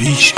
Peace.